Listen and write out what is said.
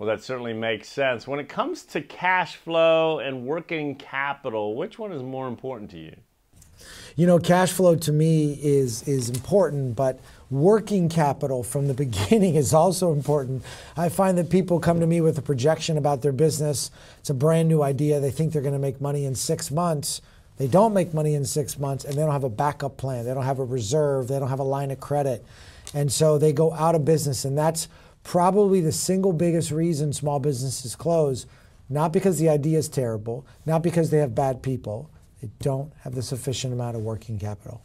Well, that certainly makes sense. When it comes to cash flow and working capital, which one is more important to you? You know, cash flow to me is is important, but working capital from the beginning is also important. I find that people come to me with a projection about their business. It's a brand new idea. They think they're going to make money in 6 months. They don't make money in 6 months and they don't have a backup plan. They don't have a reserve, they don't have a line of credit. And so they go out of business and that's probably the single biggest reason small businesses close, not because the idea is terrible, not because they have bad people. They don't have the sufficient amount of working capital.